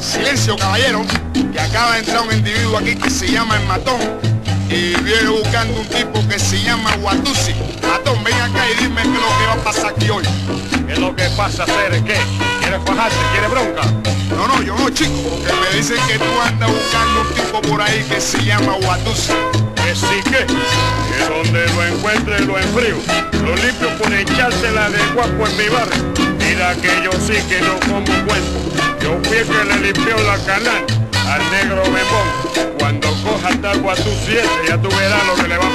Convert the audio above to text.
Silencio, caballero, que acaba de entrar un individuo aquí que se llama el matón y viene buscando un tipo que se llama Guatusi. Matón, ven acá y dime qué es lo que va a pasar aquí hoy. ¿Qué es lo que pasa, Cere? ¿Qué? ¿Quieres fajarte? ¿Quieres bronca? No, no, yo no, chico, porque me dicen que tú andas buscando un tipo por ahí que se llama Guatusi. ¿Que sí qué? Donde lo encuentre lo enfrío. Lo limpio por echársela de guapo en mi barrio. Mira que yo sí que no como cuento. Yo fui el que le limpió la canal al negro Bembón. Cuando coja tal guatú 7 ya tú verás lo que le va